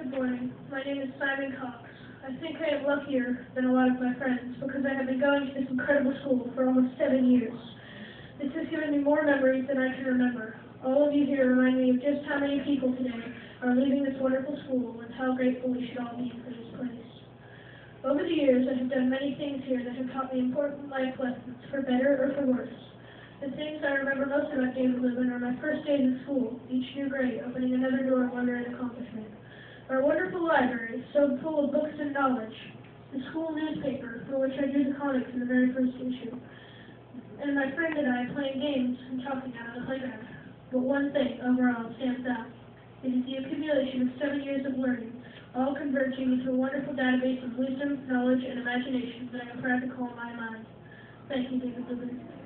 Good morning. My name is Simon Cox. I think I am luckier than a lot of my friends because I have been going to this incredible school for almost seven years. This has given me more memories than I can remember. All of you here remind me of just how many people today are leaving this wonderful school and how grateful we should all be for this place. Over the years, I have done many things here that have taught me important life lessons, for better or for worse. The things I remember most about David Lubin are my first days in school, each new grade opening another door of wonder and accomplishment. Our wonderful library, so full of books and knowledge. The school newspaper, for which I drew the comics in the very first issue. And my friend and I playing games and talking out on the playground. But one thing overall stands out. It is the accumulation of seven years of learning, all converging into a wonderful database of wisdom, knowledge, and imagination that I am proud to call my mind. Thank you, David Lubin.